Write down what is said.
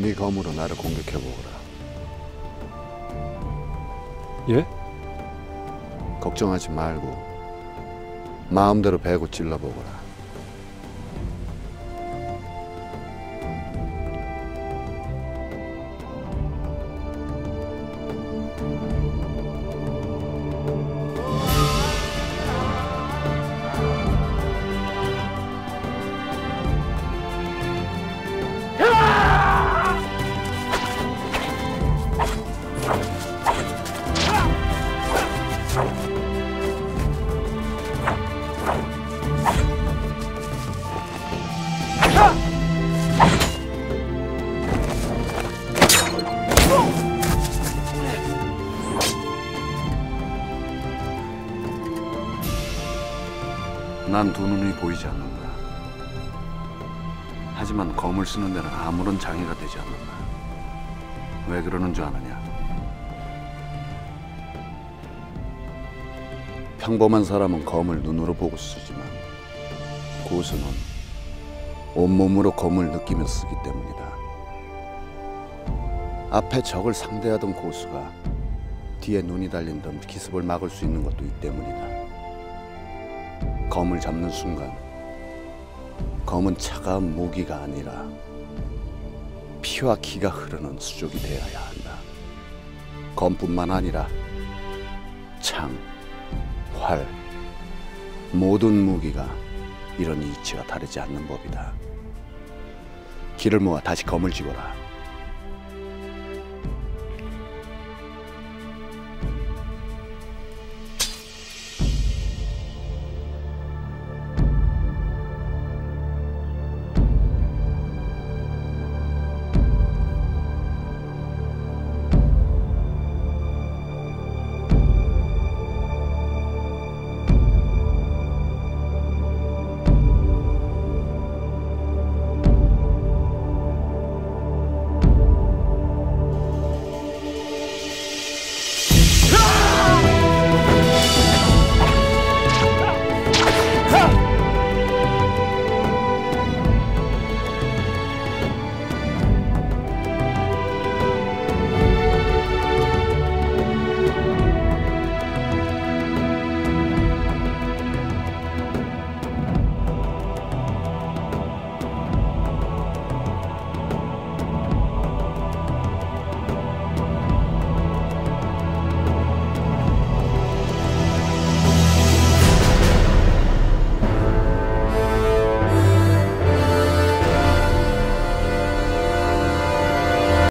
네 검으로 나를 공격해 보거라. 예? 걱정하지 말고 마음대로 베고 찔러 보거라. 난 두 눈이 보이지 않는다. 하지만 검을 쓰는 데는 아무런 장애가 되지 않는다. 왜 그러는 줄 아느냐? 평범한 사람은 검을 눈으로 보고 쓰지만 고수는 온몸으로 검을 느끼며 쓰기 때문이다. 앞에 적을 상대하던 고수가 뒤에 눈이 달린 듯 기습을 막을 수 있는 것도 이 때문이다. 검을 잡는 순간 검은 차가운 무기가 아니라 피와 기가 흐르는 수족이 되어야 한다. 검뿐만 아니라 창, 활, 모든 무기가 이런 이치가 다르지 않는 법이다. 기를 모아 다시 검을 쥐거라.